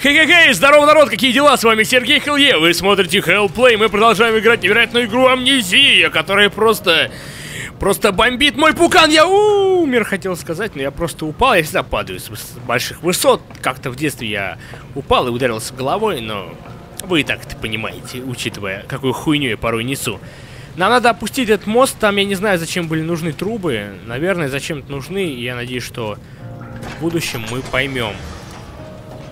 Хей-хей-хей, здорово, народ, какие дела? С вами Сергей Хелле, вы смотрите Hellplay, мы продолжаем играть невероятную игру Амнезия, которая просто... Просто бомбит мой пукан, я умер, хотел сказать, но я просто упал, я всегда падаю с больших высот. Как-то в детстве я упал и ударился головой, но вы и так это понимаете, учитывая, какую хуйню я порой несу. Нам надо опустить этот мост, там я не знаю, зачем были нужны трубы. Наверное, зачем-то нужны, и я надеюсь, что в будущем мы поймем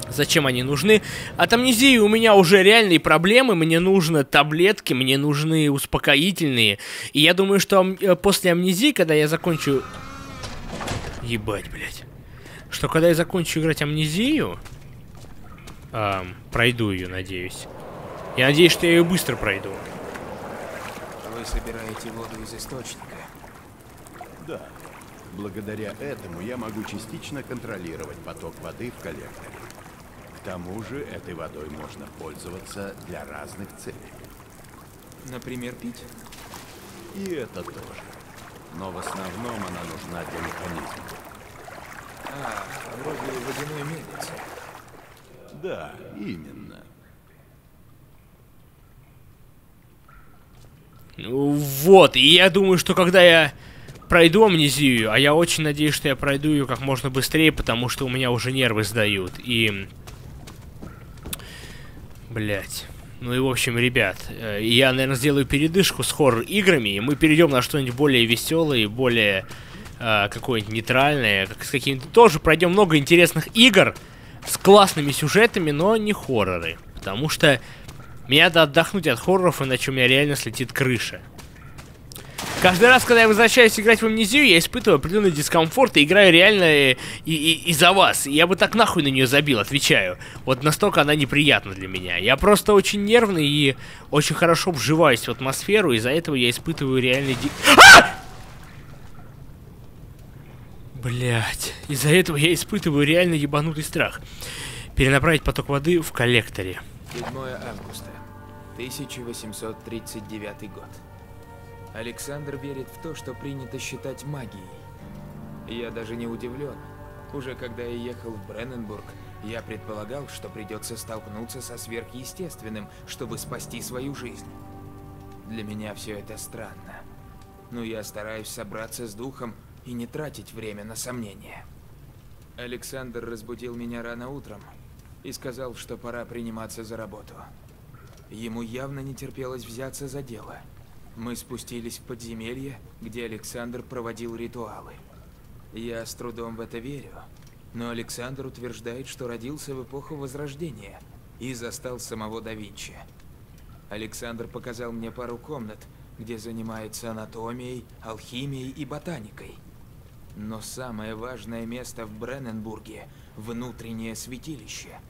зачем они нужны. От амнезии у меня уже реальные проблемы, мне нужны таблетки, мне нужны успокоительные. И я думаю, что э, после амнезии, когда я закончу... Ебать, блядь. Что когда я закончу играть амнезию... Эм, пройду ее, надеюсь. Я надеюсь, что я ее быстро пройду. Вы собираете воду из источника? Да. Благодаря этому я могу частично контролировать поток воды в коллекторе тому же этой водой можно пользоваться для разных целей. Например, пить? И это тоже. Но в основном она нужна для механизма. А, вроде водяной мельницы. Да, именно. Ну вот, и я думаю, что когда я пройду амнезию, а я очень надеюсь, что я пройду ее как можно быстрее, потому что у меня уже нервы сдают, и Блять. Ну и в общем, ребят, э, я, наверное, сделаю передышку с хоррор-играми, и мы перейдем на что-нибудь более веселое, более э, какое-нибудь нейтральное, с каким-то... Тоже пройдем много интересных игр с классными сюжетами, но не хорроры. Потому что мне надо отдохнуть от хорроров, иначе у меня реально слетит крыша. Каждый раз, когда я возвращаюсь играть в Амнезию, я испытываю определенный дискомфорт и играю реально из-за вас. Я бы так нахуй на нее забил, отвечаю. Вот настолько она неприятна для меня. Я просто очень нервный и очень хорошо вживаюсь в атмосферу, из-за этого я испытываю реальный ди... А! Блять, из-за этого я испытываю реально ебанутый страх. Перенаправить поток воды в коллекторе. 7 августа, 1839 год. Александр верит в то, что принято считать магией. Я даже не удивлен. Уже когда я ехал в Бренненбург, я предполагал, что придется столкнуться со сверхъестественным, чтобы спасти свою жизнь. Для меня все это странно. Но я стараюсь собраться с духом и не тратить время на сомнения. Александр разбудил меня рано утром и сказал, что пора приниматься за работу. Ему явно не терпелось взяться за дело. Мы спустились в подземелье, где Александр проводил ритуалы. Я с трудом в это верю, но Александр утверждает, что родился в эпоху Возрождения и застал самого да Винчи. Александр показал мне пару комнат, где занимается анатомией, алхимией и ботаникой. Но самое важное место в Бренненбурге – внутреннее святилище.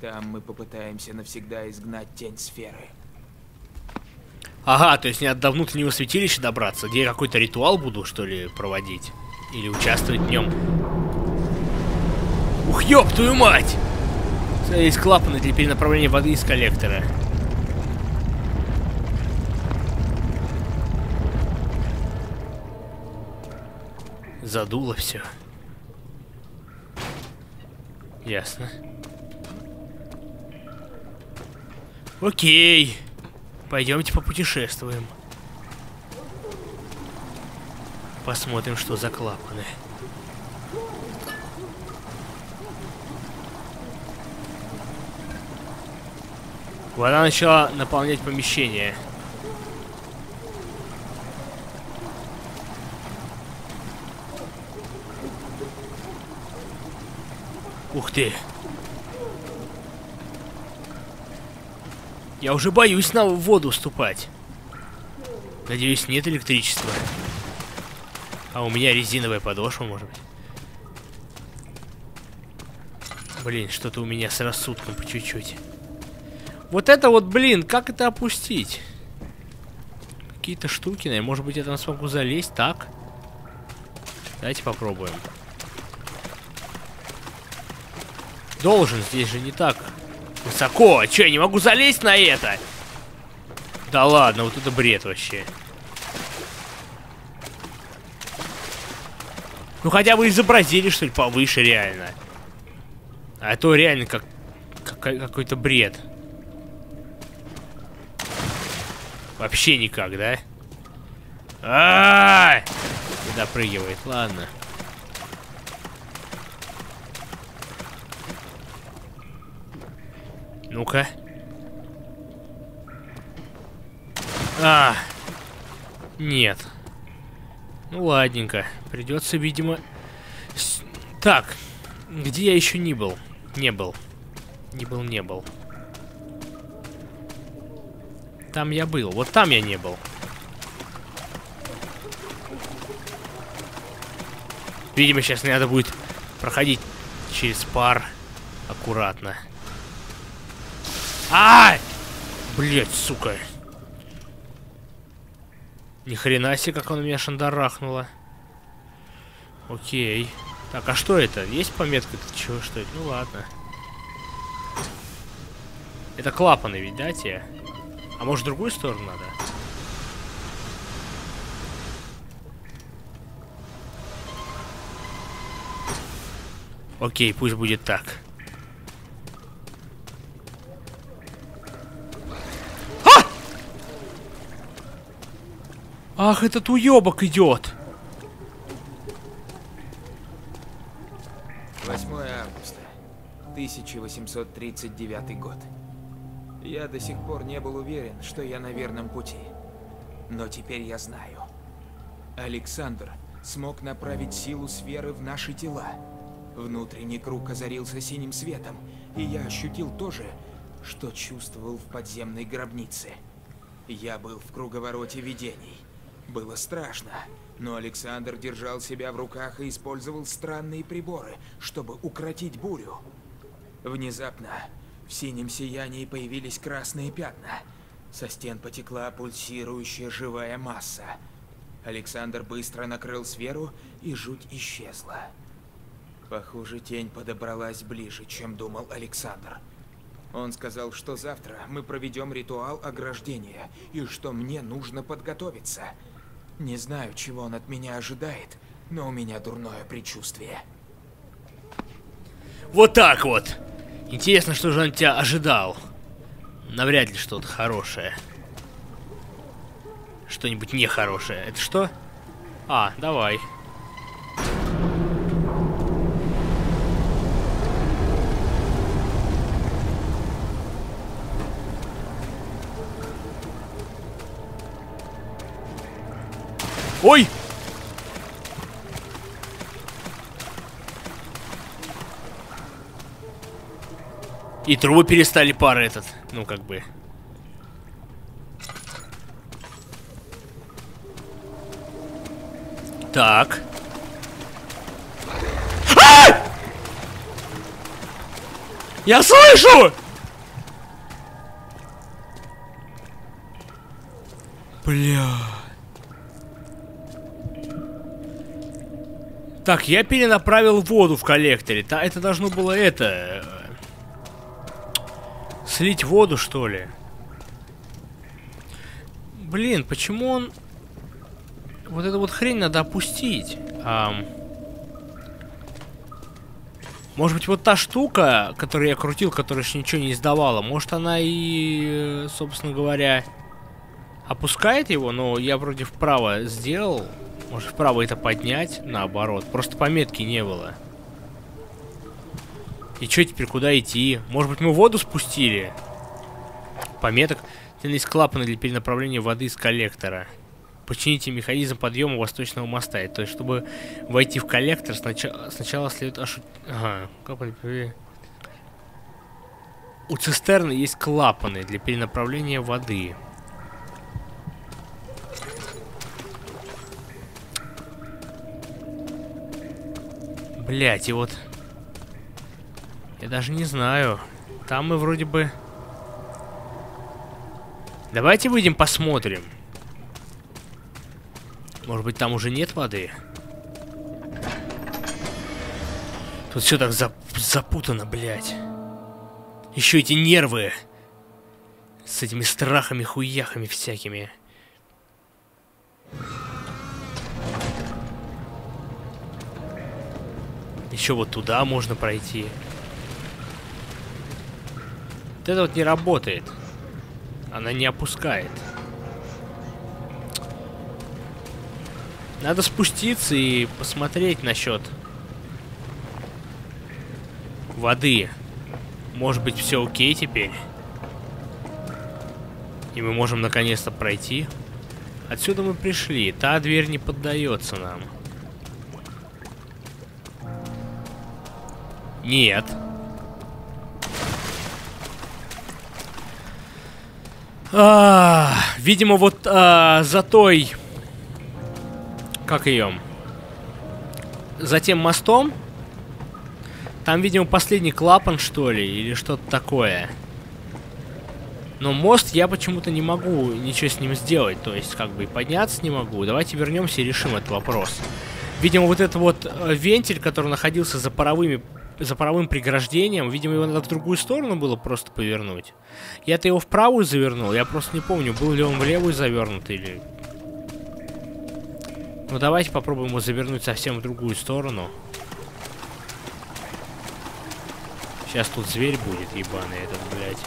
Там мы попытаемся навсегда изгнать тень сферы – Ага, то есть не до внутреннего святилища добраться, где я какой-то ритуал буду, что ли, проводить? Или участвовать в нем? Ух, ёб твою мать! Есть клапаны для перенаправления воды из коллектора. Задуло все. Ясно. Окей. Пойдемте попутешествуем. Посмотрим, что за клапаны. Вода начала наполнять помещение. Ух ты! Я уже боюсь на воду ступать. Надеюсь, нет электричества. А у меня резиновая подошва, может быть. Блин, что-то у меня с рассудком по чуть-чуть. Вот это вот, блин, как это опустить? Какие-то штуки, наверное. Может быть, я там смогу залезть, так? Давайте попробуем. Должен, здесь же не так. Высоко. А Че, я не могу залезть на это? Да ладно, вот это бред вообще. Ну хотя бы изобразили, что ли, повыше реально. А то реально как какой-то бред. Вообще никак, да? А, -а, -а! Не допрыгивает, ладно. Ну-ка. А, нет. Ну ладненько. Придется, видимо... С... Так, где я еще не был? Не был. Не был, не был. Там я был. Вот там я не был. Видимо, сейчас мне надо будет проходить через пар аккуратно. А! Блять, сука. Ни хрена себе, как он меня шандарахнуло. Окей. Так, а что это? Есть пометка? Это чего, что это? Ну ладно. Это клапаны ведь, да, те? А может, другую сторону надо? Окей, пусть будет так. Ах, этот уебок идет. 8 августа, 1839 год. Я до сих пор не был уверен, что я на верном пути. Но теперь я знаю. Александр смог направить силу сферы в наши тела. Внутренний круг озарился синим светом, и я ощутил то же, что чувствовал в подземной гробнице. Я был в круговороте видений. Было страшно, но Александр держал себя в руках и использовал странные приборы, чтобы укротить бурю. Внезапно в синем сиянии появились красные пятна. Со стен потекла пульсирующая живая масса. Александр быстро накрыл сферу, и жуть исчезла. Похоже, тень подобралась ближе, чем думал Александр. Он сказал, что завтра мы проведем ритуал ограждения, и что мне нужно подготовиться. Не знаю, чего он от меня ожидает, но у меня дурное предчувствие. Вот так вот. Интересно, что же он тебя ожидал. Навряд ли что-то хорошее. Что-нибудь нехорошее. Это что? А, давай. Ой! И трубы перестали пары этот. Ну, как бы. Так. А! Я слышу! Бля. Так, я перенаправил воду в коллекторе. Да, это должно было это... Э, слить воду, что ли? Блин, почему он... Вот эту вот хрень надо опустить. Ам... Может быть, вот та штука, которую я крутил, которая еще ничего не издавала, может она и, собственно говоря, опускает его, но я вроде вправо сделал. Может вправо это поднять? Наоборот. Просто пометки не было. И что теперь, куда идти? Может быть мы воду спустили? Пометок. Есть клапаны для перенаправления воды из коллектора. Почините механизм подъема восточного моста. То есть, чтобы войти в коллектор, сначала, сначала следует ошут... Ага, клапаны... У цистерны есть клапаны для перенаправления воды. Блять, и вот... Я даже не знаю. Там мы вроде бы... Давайте выйдем посмотрим. Может быть, там уже нет воды? Тут все так зап запутано, блядь. Еще эти нервы. С этими страхами, хуяхами всякими. Еще вот туда можно пройти. Вот это вот не работает. Она не опускает. Надо спуститься и посмотреть насчет воды. Может быть, все окей теперь? И мы можем наконец-то пройти. Отсюда мы пришли. Та дверь не поддается нам. Нет. А, видимо, вот а, за той... Как ее? За тем мостом. Там, видимо, последний клапан, что ли, или что-то такое. Но мост я почему-то не могу ничего с ним сделать. То есть, как бы, подняться не могу. Давайте вернемся и решим этот вопрос. Видимо, вот этот вот э, вентиль, который находился за паровыми за паровым преграждением. Видимо, его надо в другую сторону было просто повернуть. Я-то его в правую завернул. Я просто не помню, был ли он в левую завернут или... Ну, давайте попробуем его завернуть совсем в другую сторону. Сейчас тут зверь будет, ебаный этот, блядь.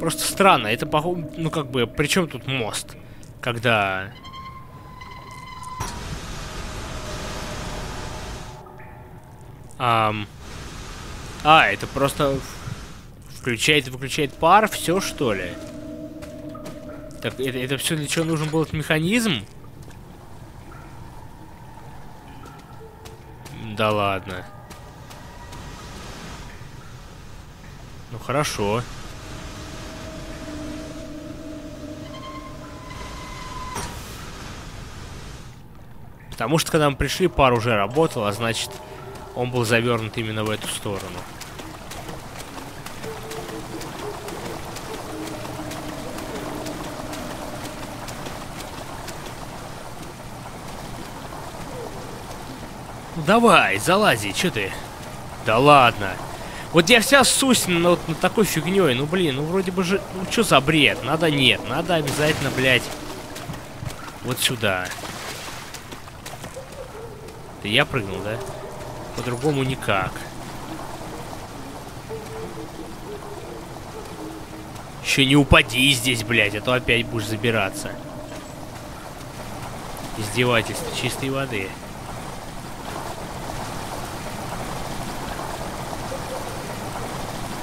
Просто странно, это похоже, ну как бы, при чем тут мост? Когда... Ам... А, это просто включает и выключает пар, все что ли? Так, это, это все для чего нужен был этот механизм? Да ладно. Ну хорошо. Потому что когда мы пришли, пар уже работал, а значит, он был завернут именно в эту сторону. Ну давай, залази, что ты? Да ладно. Вот я вся сусь на, на такой фигней. Ну блин, ну вроде бы же... Ну что за бред? Надо нет. Надо обязательно, блядь, вот сюда. Это я прыгнул, да? По-другому никак. Еще не упади здесь, блядь, а то опять будешь забираться. Издевательство чистой воды.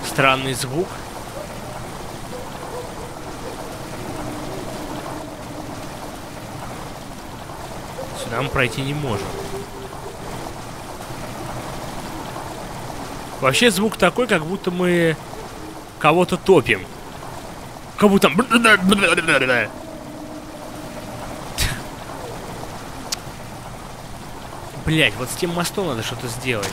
Странный звук. Сюда мы пройти не можем. Вообще звук такой, как будто мы кого-то топим. Как будто... Блять, вот с тем мостом надо что-то сделать.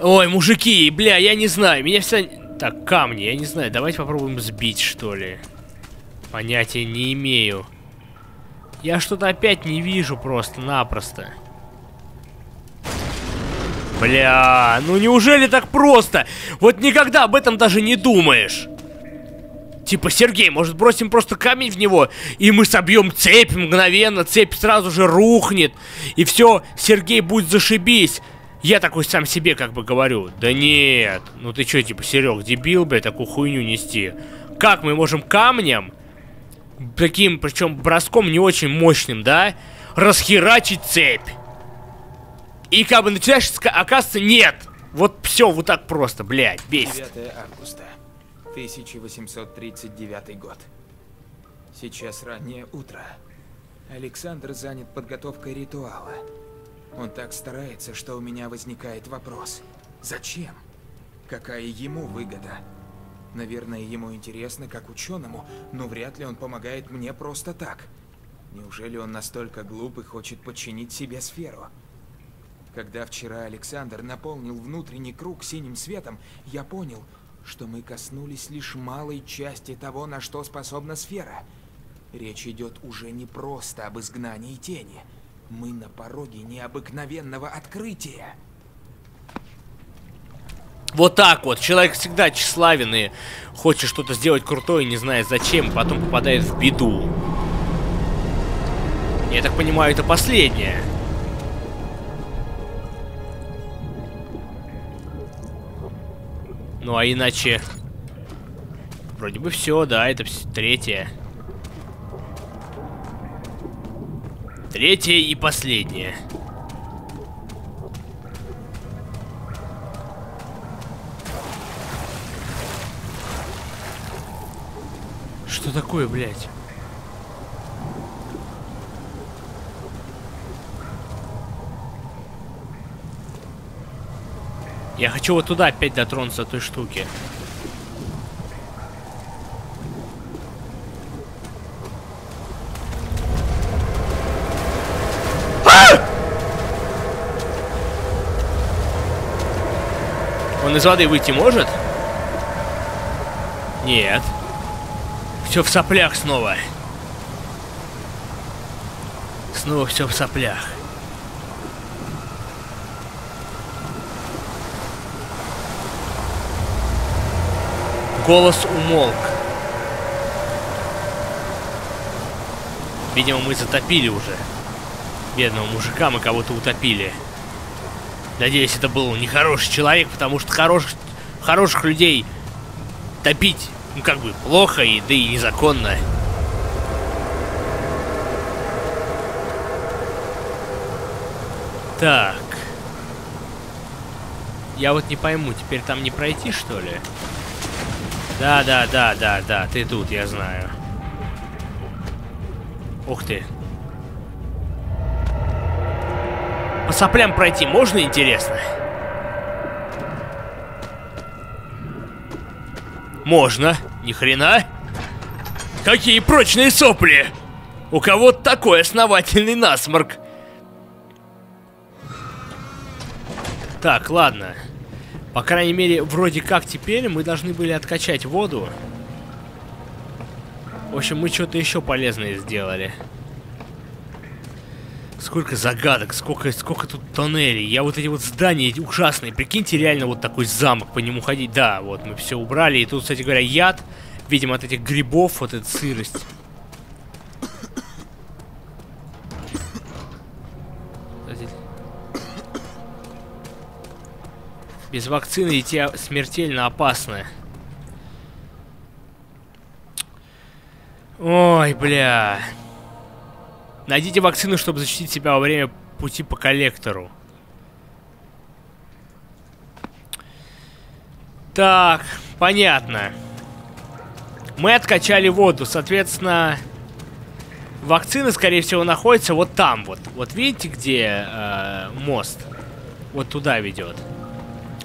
Ой, мужики, бля, я не знаю, меня вся... Так, камни, я не знаю, давайте попробуем сбить, что ли. Понятия не имею. Я что-то опять не вижу просто-напросто. Бля, ну неужели так просто? Вот никогда об этом даже не думаешь. Типа, Сергей, может бросим просто камень в него, и мы собьем цепь мгновенно, цепь сразу же рухнет, и все, Сергей будет зашибись. Я такой сам себе как бы говорю, да нет, ну ты что, типа, Серег, дебил, блядь, такую хуйню нести? Как мы можем камнем таким, причем броском не очень мощным, да, расхерачить цепь. И как бы начинаешь, оказывается, нет. Вот все, вот так просто, блядь, бесит. 9 августа, 1839 год. Сейчас раннее утро. Александр занят подготовкой ритуала. Он так старается, что у меня возникает вопрос. Зачем? Какая ему выгода? Наверное, ему интересно как ученому, но вряд ли он помогает мне просто так. Неужели он настолько глуп и хочет подчинить себе сферу? Когда вчера Александр наполнил внутренний круг синим светом, я понял, что мы коснулись лишь малой части того, на что способна сфера. Речь идет уже не просто об изгнании тени. Мы на пороге необыкновенного открытия. Вот так вот. Человек всегда тщеславен и хочет что-то сделать крутое, не зная зачем, потом попадает в беду. Я так понимаю, это последняя. Ну а иначе... Вроде бы все, да, это третья. Третья и последняя. Что такое, блядь? Я хочу вот туда опять дотронуться той штуки. Он из воды выйти может? Нет. Все в соплях снова. Снова все в соплях. Голос умолк. Видимо, мы затопили уже. Бедного мужика мы кого-то утопили. Надеюсь, это был нехороший человек, потому что хороших, хороших людей топить, ну как бы, плохо, и да и незаконно. Так. Я вот не пойму, теперь там не пройти, что ли? Да, да, да, да, да, ты тут, я знаю. Ух ты. По соплям пройти можно, интересно? Можно. Ни хрена. Какие прочные сопли! У кого такой основательный насморк? Так, ладно. По крайней мере, вроде как теперь мы должны были откачать воду. В общем, мы что-то еще полезное сделали. Сколько загадок, сколько, сколько тут тоннелей. Я вот эти вот здания эти ужасные. Прикиньте, реально вот такой замок, по нему ходить. Да, вот мы все убрали. И тут, кстати говоря, яд. Видимо, от этих грибов, вот эта сырость. Без вакцины идти смертельно опасно. Ой, бля. Найдите вакцину, чтобы защитить себя во время пути по коллектору. Так, понятно. Мы откачали воду, соответственно, вакцина, скорее всего, находится вот там вот. Вот видите, где э, мост? Вот туда ведет.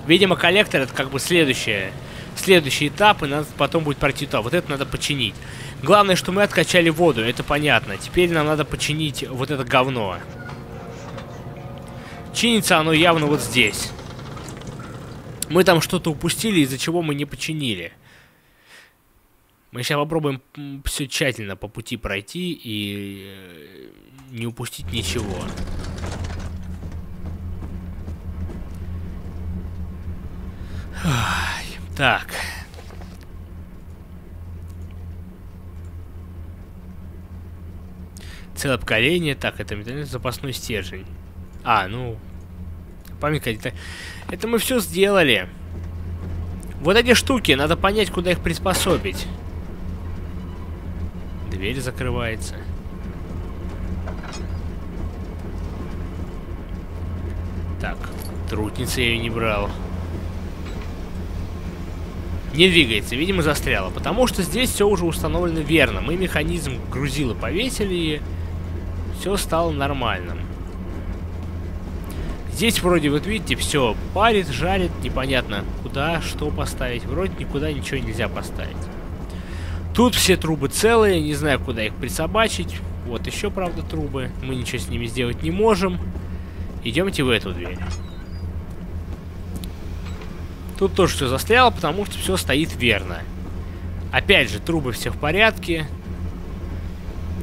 Видимо, коллектор это как бы следующее, следующий этап, и надо потом будет пройти туда. Вот это надо починить. Главное, что мы откачали воду, это понятно. Теперь нам надо починить вот это говно. Чинится оно явно вот здесь. Мы там что-то упустили, из-за чего мы не починили. Мы сейчас попробуем все тщательно по пути пройти и э, не упустить ничего. Так. Целое поколение. Так, это металлический запасной стержень. А, ну... Памятка деталь. Это мы все сделали. Вот эти штуки, надо понять, куда их приспособить. Дверь закрывается. Так, трутница я ее не брал. Не двигается, видимо застряла, потому что здесь все уже установлено верно. Мы механизм грузила повесили и все стало нормальным. Здесь вроде, вот видите, все парит, жарит, непонятно куда, что поставить. Вроде никуда ничего нельзя поставить. Тут все трубы целые, не знаю, куда их присобачить. Вот еще, правда, трубы. Мы ничего с ними сделать не можем. Идемте в эту дверь. Тут тоже все застряло, потому что все стоит верно. Опять же, трубы все в порядке.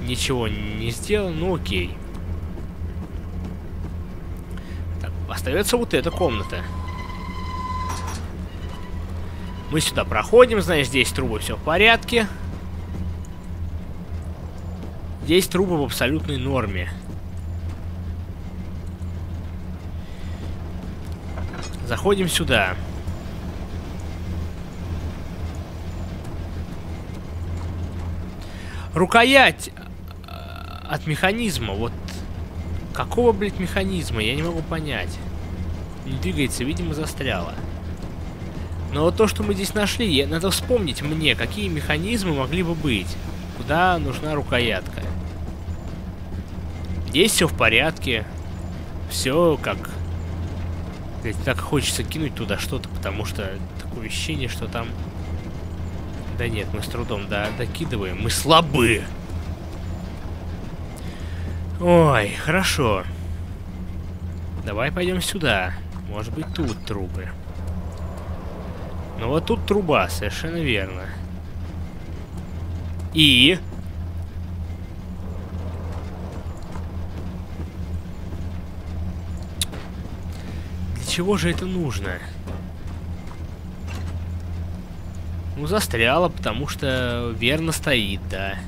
Ничего не сделал, ну окей. Так, остается вот эта комната. Мы сюда проходим, знаешь, здесь трубы все в порядке. Здесь трубы в абсолютной норме. Заходим сюда. Сюда. Рукоять э, от механизма. Вот какого, блядь, механизма? Я не могу понять. Не двигается, видимо, застряла. Но вот то, что мы здесь нашли, надо вспомнить мне, какие механизмы могли бы быть. Куда нужна рукоятка. Здесь все в порядке. Все как... Так хочется кинуть туда что-то, потому что такое ощущение, что там... Да нет, мы с трудом да, докидываем. Мы слабы. Ой, хорошо. Давай пойдем сюда. Может быть, тут трубы. Ну вот тут труба, совершенно верно. И... Для чего же это нужно? Ну, застряла, потому что верно стоит, да.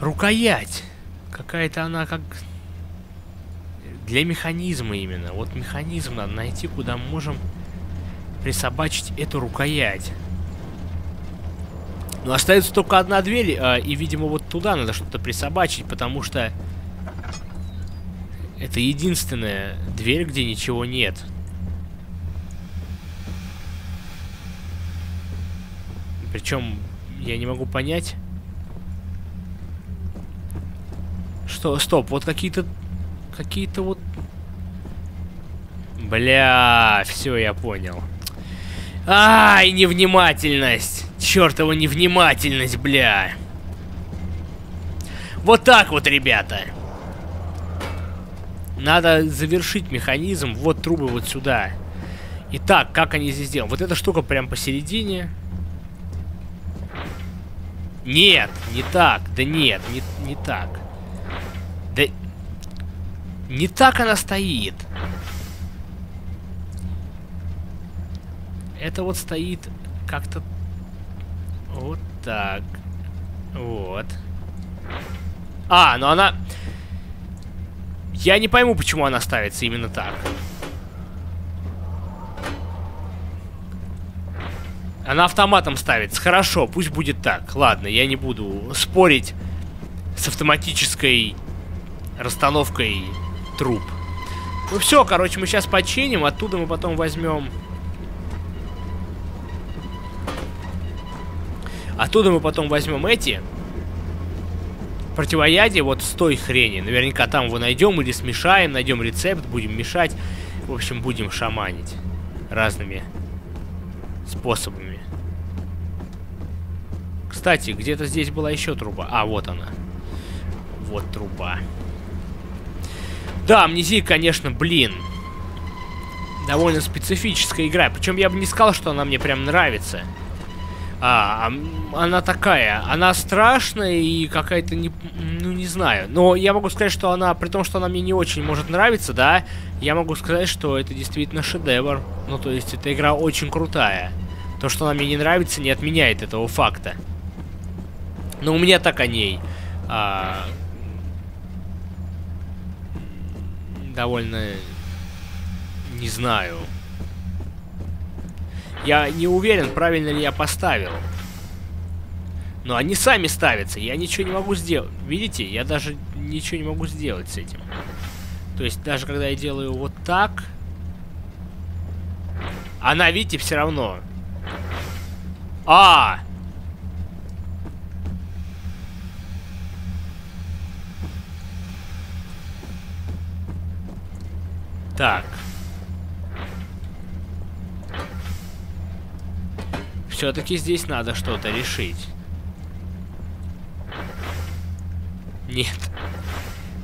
Рукоять. Какая-то она как... Для механизма именно. Вот механизм надо найти, куда мы можем присобачить эту рукоять. Но остается только одна дверь, а, и, видимо, вот туда надо что-то присобачить, потому что это единственная дверь, где ничего нет. Причем я не могу понять. Что, стоп, вот какие-то какие-то вот... Бля, все, я понял. Ай, невнимательность! Чёртова невнимательность, бля! Вот так вот, ребята! Надо завершить механизм. Вот трубы вот сюда. Итак, как они здесь делают? Вот эта штука прям посередине. Нет, не так. Да нет, не, не так. Да не так она стоит. Это вот стоит как-то вот так. Вот. А, но она... Я не пойму, почему она ставится именно так. Она автоматом ставится. Хорошо, пусть будет так. Ладно, я не буду спорить с автоматической расстановкой труп. Ну все, короче, мы сейчас починим, оттуда мы потом возьмем... Оттуда мы потом возьмем эти противоядие вот с той хрени. Наверняка там его найдем или смешаем, найдем рецепт, будем мешать. В общем, будем шаманить разными способами. Кстати, где-то здесь была еще труба. А, вот она. Вот труба. Да, амнезия, конечно, блин. Довольно специфическая игра. Причем я бы не сказал, что она мне прям нравится. А, она такая, она страшная и какая-то не, ну не знаю. Но я могу сказать, что она, при том, что она мне не очень может нравиться, да, я могу сказать, что это действительно шедевр. Ну то есть эта игра очень крутая. То, что она мне не нравится, не отменяет этого факта. Но у меня так о ней а, довольно... Не знаю. Я не уверен, правильно ли я поставил. Но они сами ставятся, я ничего не могу сделать. Видите, я даже ничего не могу сделать с этим. То есть даже когда я делаю вот так... Она, видите, все равно. А! Так. Все-таки здесь надо что-то решить. Нет.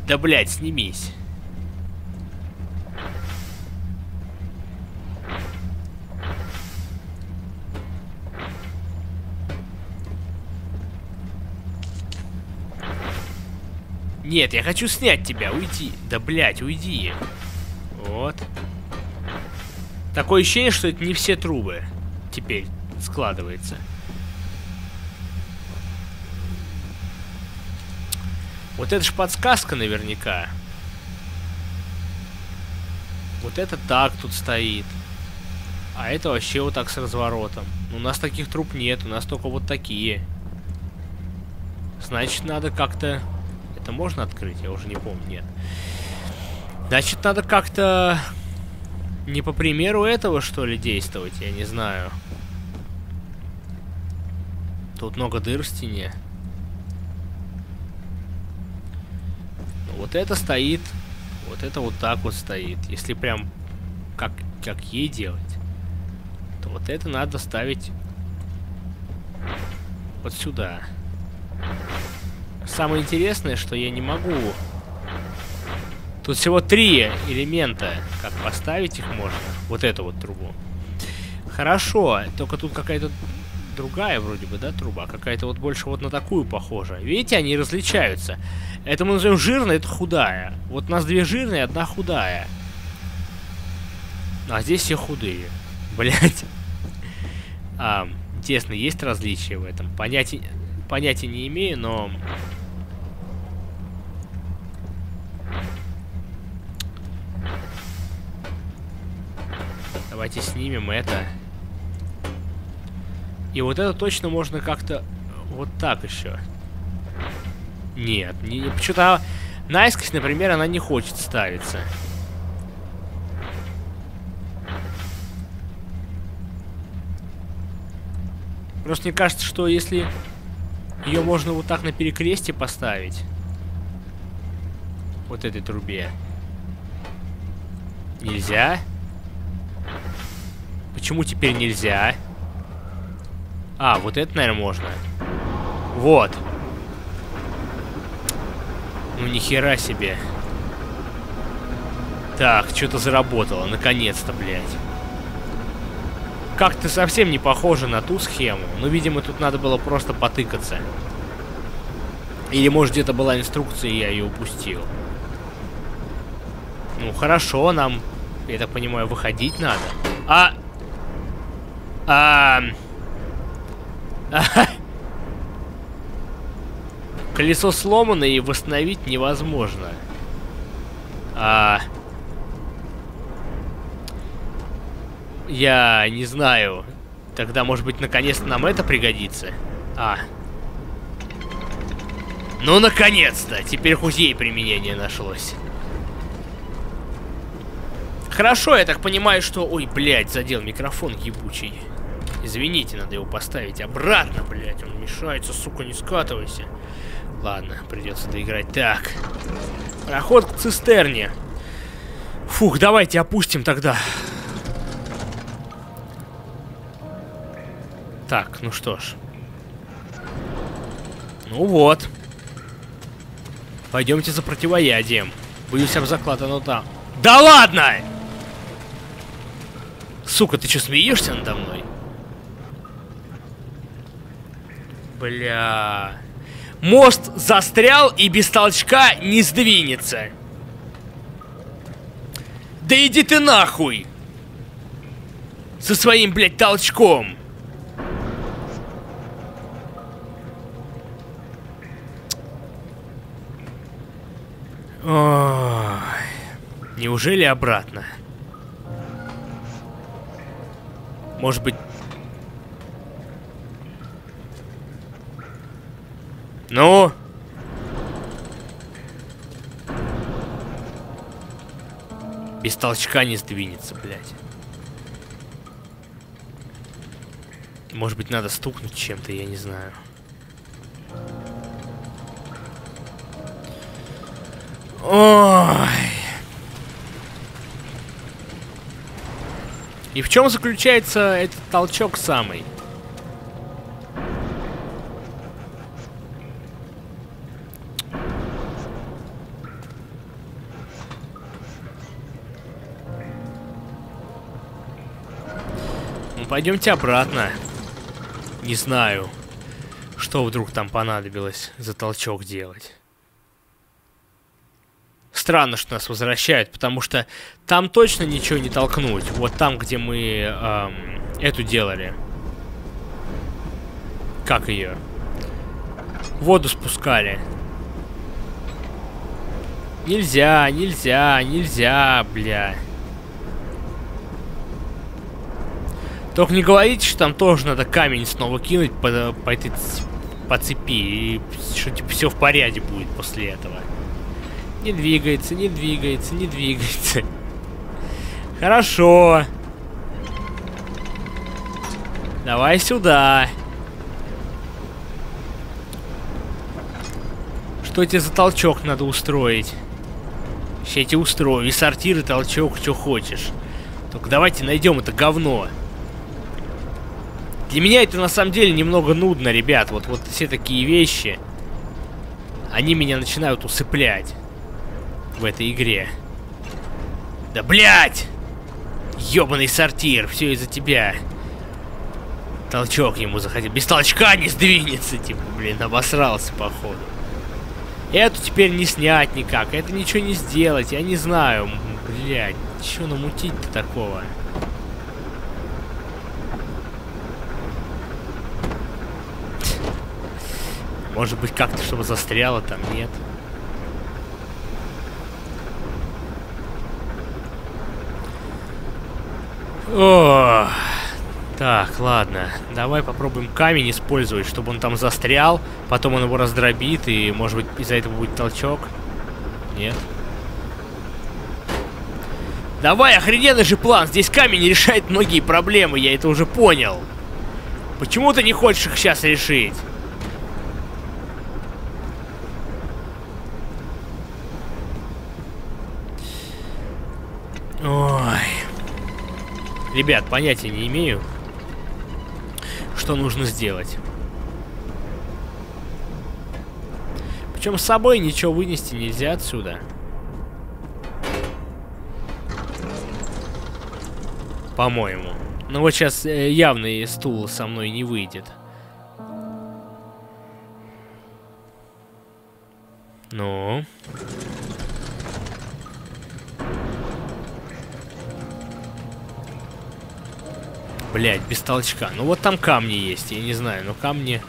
Да, блядь, снимись. Нет, я хочу снять тебя, уйди. Да, блядь, уйди. Вот. Такое ощущение, что это не все трубы теперь складывается. Вот это ж подсказка наверняка. Вот это так тут стоит. А это вообще вот так с разворотом. У нас таких труб нет, у нас только вот такие. Значит, надо как-то... Это можно открыть? Я уже не помню, нет. Значит, надо как-то... Не по примеру этого, что ли, действовать? Я не знаю. Тут много дыр в стене. Ну, вот это стоит. Вот это вот так вот стоит. Если прям как, как ей делать, то вот это надо ставить вот сюда. Самое интересное, что я не могу... Тут всего три элемента. Как поставить их можно? Вот эту вот трубу. Хорошо, только тут какая-то другая вроде бы, да, труба? Какая-то вот больше вот на такую похожа. Видите, они различаются. Это мы назовем жирная, это худая. Вот у нас две жирные, одна худая. А здесь все худые. Блять. А, интересно, есть различия в этом? Понятия, понятия не имею, но... Давайте снимем это. И вот это точно можно как-то вот так еще. Нет, не, почему-то наискось, например, она не хочет ставиться. Просто мне кажется, что если ее можно вот так на перекресте поставить, вот этой трубе, нельзя? Почему теперь нельзя? А, вот это, наверное, можно. Вот. Ну, нихера себе. Так, что-то заработало. Наконец-то, блядь. Как-то совсем не похоже на ту схему. Ну, видимо, тут надо было просто потыкаться. Или, может, где-то была инструкция, и я ее упустил. Ну, хорошо, нам, я так понимаю, выходить надо. А... А... Колесо сломано и восстановить невозможно. А... Я не знаю. Тогда, может быть, наконец-то нам это пригодится? А. Ну, наконец-то! Теперь хоть ей применение нашлось. Хорошо, я так понимаю, что... Ой, блядь, задел микрофон ебучий. Извините, надо его поставить обратно, блядь. Он мешается, сука, не скатывайся. Ладно, придется доиграть. Так. Проход к цистерне. Фух, давайте опустим тогда. Так, ну что ж. Ну вот. Пойдемте за противоядием. Боюсь об заклад, оно там. Да ладно! Сука, ты что, смеешься надо мной? Бля. Мост застрял и без толчка не сдвинется. Да иди ты нахуй! Со своим, блядь, толчком. Ой. Неужели обратно? Может быть, Ну? Без толчка не сдвинется, блядь. Может быть, надо стукнуть чем-то, я не знаю. Ой. И в чем заключается этот толчок самый? Пойдемте обратно. Не знаю, что вдруг там понадобилось за толчок делать. Странно, что нас возвращают, потому что там точно ничего не толкнуть. Вот там, где мы эм, эту делали. Как ее? Воду спускали. Нельзя, нельзя, нельзя, бля. Только не говорите, что там тоже надо камень снова кинуть по, по этой по цепи, и что типа все в порядке будет после этого. Не двигается, не двигается, не двигается. Хорошо. Давай сюда. Что тебе за толчок надо устроить? Сейчас я тебе устрою. И сортир, толчок, что хочешь. Только давайте найдем это говно. Для меня это на самом деле немного нудно, ребят. Вот, вот все такие вещи. Они меня начинают усыплять. В этой игре. Да блять! Ёбаный сортир, все из-за тебя. Толчок ему заходил. Без толчка не сдвинется, типа, блин, обосрался, походу. Эту теперь не снять никак, это ничего не сделать, я не знаю. Блядь, что намутить-то такого? Может быть, как-то, чтобы застряло там, нет? О, так, ладно. Давай попробуем камень использовать, чтобы он там застрял. Потом он его раздробит, и, может быть, из-за этого будет толчок. Нет. Давай, охрененный же план. Здесь камень решает многие проблемы, я это уже понял. Почему ты не хочешь их сейчас решить? Ой. Ребят, понятия не имею, что нужно сделать. Причем с собой ничего вынести нельзя отсюда. По-моему. Но вот сейчас э, явный стул со мной не выйдет. Ну... Блять, без толчка. Ну вот там камни есть, я не знаю, но камни...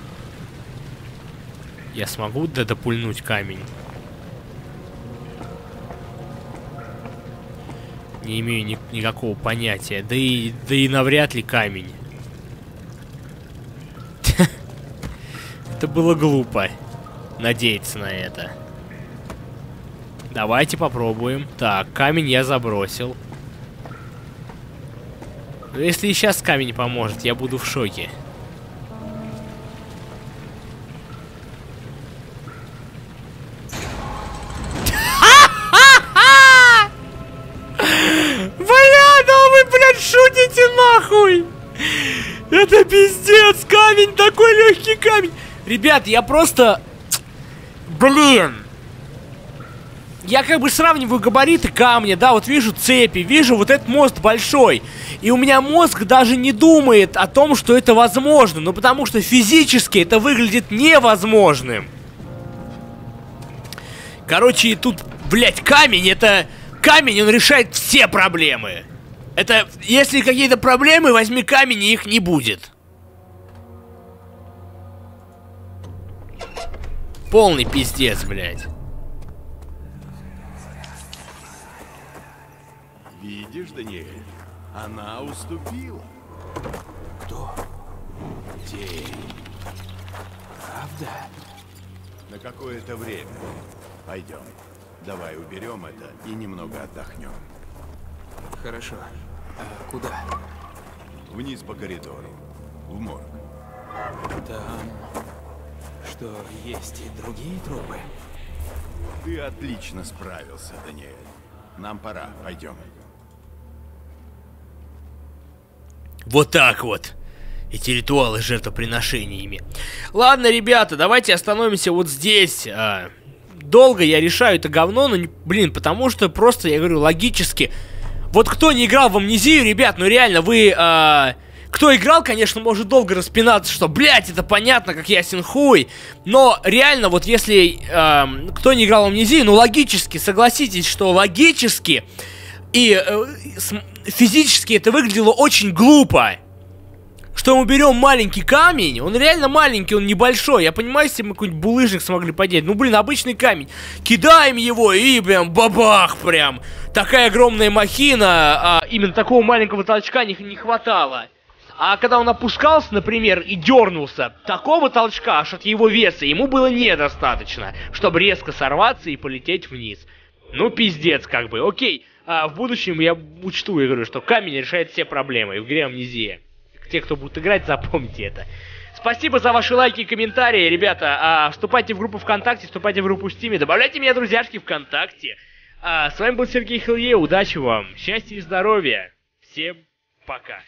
Я смогу да допульнуть камень? Не имею ни никакого понятия. Да и, да и навряд ли камень. Это было глупо. Надеяться на это. Давайте попробуем. Так, камень я забросил. Но если и сейчас камень поможет, я буду в шоке. Бля, да вы, блядь, шутите нахуй! Это пиздец, камень, такой легкий камень. Ребят, я просто... Блин! Я как бы сравниваю габариты камня, да, вот вижу цепи, вижу вот этот мост большой. И у меня мозг даже не думает о том, что это возможно. Ну, потому что физически это выглядит невозможным. Короче, и тут, блядь, камень, это... Камень, он решает все проблемы. Это, если какие-то проблемы, возьми камень, и их не будет. Полный пиздец, блядь. Даниэль, она уступила. Кто? Тень. Правда? На какое-то время. Пойдем. Давай уберем это и немного отдохнем. Хорошо. А куда? Вниз по коридору. В морг. Там... Что, есть и другие трупы? Ты отлично справился, Даниэль. Нам пора, пойдем. Вот так вот. Эти ритуалы с жертвоприношениями. Ладно, ребята, давайте остановимся вот здесь. А, долго я решаю это говно, но, блин, потому что просто, я говорю, логически... Вот кто не играл в Амнезию, ребят, ну реально, вы... А, кто играл, конечно, может долго распинаться, что, блядь, это понятно, как ясен хуй. Но реально, вот если э, кто не играл в Амнезию, ну логически, согласитесь, что логически и э, физически это выглядело очень глупо. Что мы берем маленький камень, он реально маленький, он небольшой. Я понимаю, если мы какой-нибудь булыжник смогли поднять. Ну, блин, обычный камень. Кидаем его и прям бабах прям. Такая огромная махина, а именно такого маленького толчка не, не хватало. А когда он опускался, например, и дернулся, такого толчка аж от его веса ему было недостаточно, чтобы резко сорваться и полететь вниз. Ну, пиздец, как бы. Окей, а в будущем я учту, я говорю, что камень решает все проблемы в игре Амнезия. Те, кто будет играть, запомните это. Спасибо за ваши лайки и комментарии, ребята. А, вступайте в группу ВКонтакте, вступайте в группу Стиме, добавляйте меня, друзьяшки, ВКонтакте. А, с вами был Сергей Хилье, удачи вам, счастья и здоровья. Всем пока.